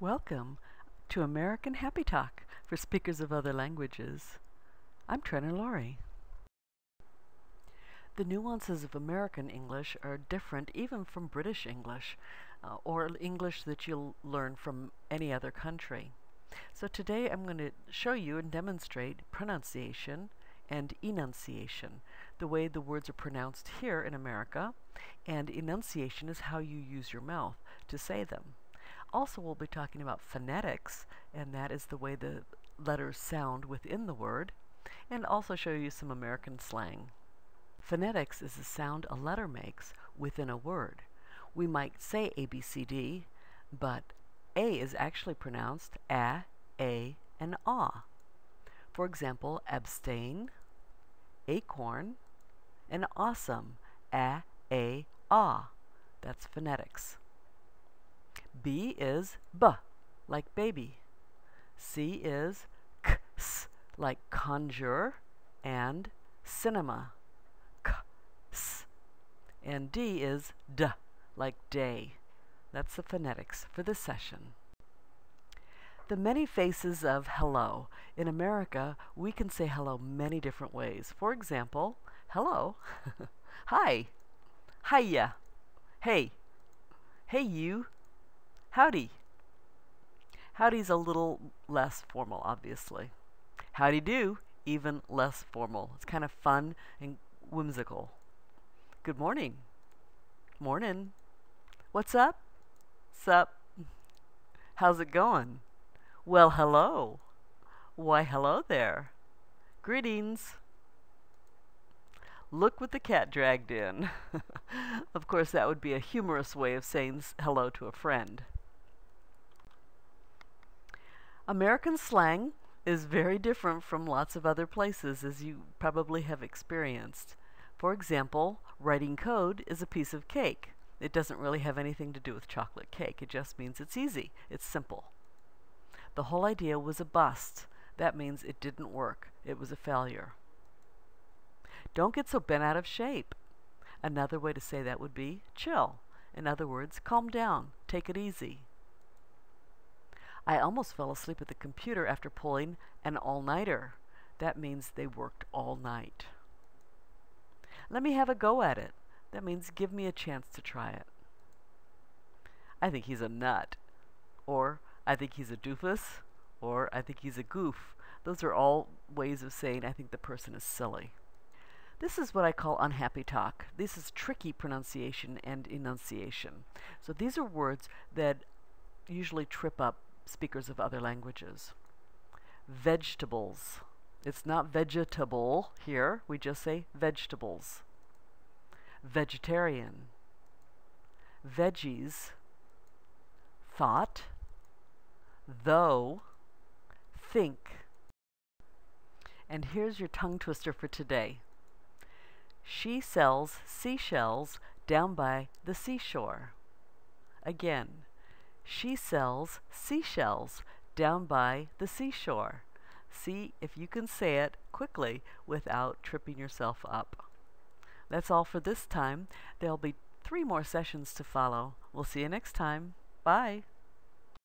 Welcome to American Happy Talk for speakers of other languages. I'm Trainer Lori. The nuances of American English are different even from British English uh, or English that you'll learn from any other country. So today I'm going to show you and demonstrate pronunciation and enunciation, the way the words are pronounced here in America, and enunciation is how you use your mouth to say them. Also, we'll be talking about phonetics, and that is the way the letters sound within the word, and also show you some American slang. Phonetics is the sound a letter makes within a word. We might say ABCD, but A is actually pronounced A, A, and Ah. For example, abstain, acorn, and awesome, A, A, Ah. That's phonetics. B is b, like baby. C is k, s, like conjure and cinema. K, s. And D is d, like day. That's the phonetics for this session. The many faces of hello. In America, we can say hello many different ways. For example, hello, hi, hiya, hey, hey you, Howdy. Howdy's a little less formal, obviously. Howdy do, even less formal. It's kind of fun and whimsical. Good morning. Morning. What's up? Sup? How's it going? Well, hello. Why, hello there. Greetings. Look what the cat dragged in. of course, that would be a humorous way of saying hello to a friend. American slang is very different from lots of other places, as you probably have experienced. For example, writing code is a piece of cake. It doesn't really have anything to do with chocolate cake. It just means it's easy. It's simple. The whole idea was a bust. That means it didn't work. It was a failure. Don't get so bent out of shape. Another way to say that would be chill. In other words, calm down. Take it easy. I almost fell asleep at the computer after pulling an all-nighter. That means they worked all night. Let me have a go at it. That means give me a chance to try it. I think he's a nut. Or, I think he's a doofus. Or, I think he's a goof. Those are all ways of saying I think the person is silly. This is what I call unhappy talk. This is tricky pronunciation and enunciation. So these are words that usually trip up speakers of other languages. Vegetables. It's not vegetable here. We just say vegetables. Vegetarian. Veggies. Thought. Though. Think. And here's your tongue twister for today. She sells seashells down by the seashore. Again, she sells seashells down by the seashore. See if you can say it quickly without tripping yourself up. That's all for this time. There'll be three more sessions to follow. We'll see you next time. Bye.